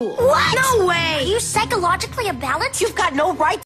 What? No way! Are you psychologically imbalanced? You've got no right